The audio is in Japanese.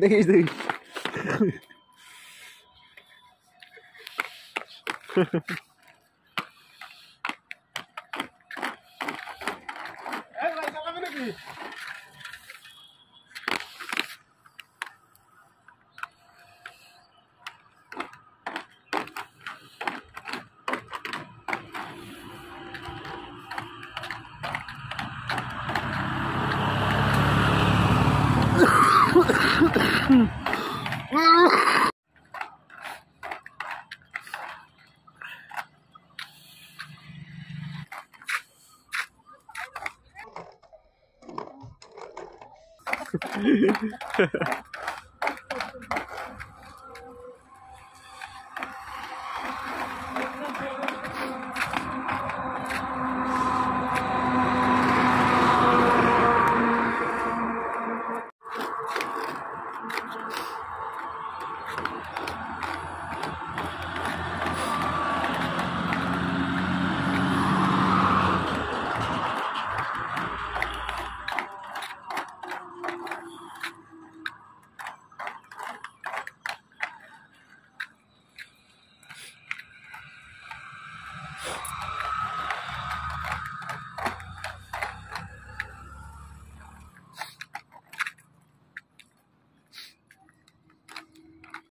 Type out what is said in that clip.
দেখিস দেখিস Hey, like, I'm gonna be. Ha ha ha.